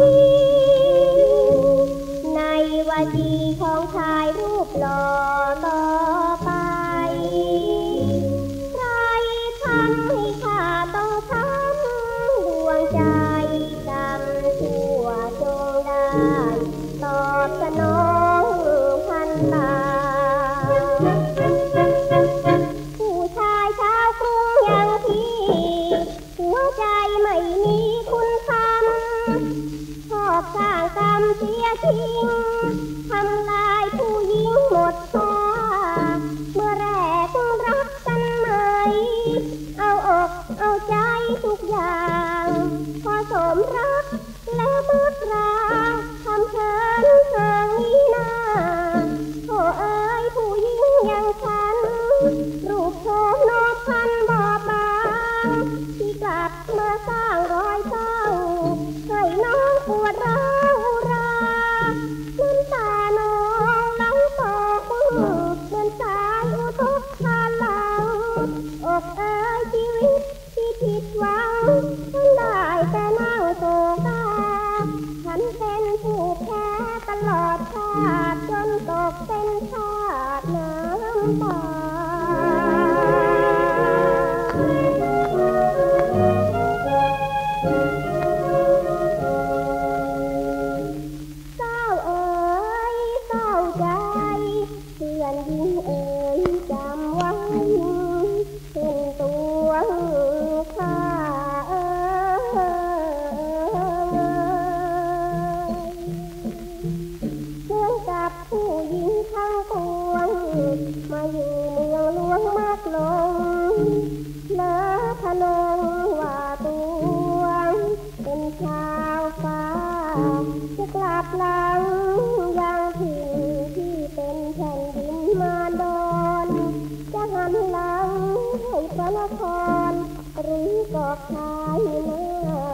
ดี ในวันดีของชายรูปหล่อต่อ ทิ้งทำลายผู้หญิงหมดค่าเมื่อแรกรักกันไหม เอาอกเอาใจทุกอย่าง พอสมรัก ตกเป็นทาสน้ำตา มาอยู่เมืองหลวงมากลงเลอพนงว่าตัวเป็นชาวฟ้าจะกลับหลังยังถิ่นที่เป็นแผ่นดินมาดอนจะหันหลังให้พระนครหรือกอกชายนา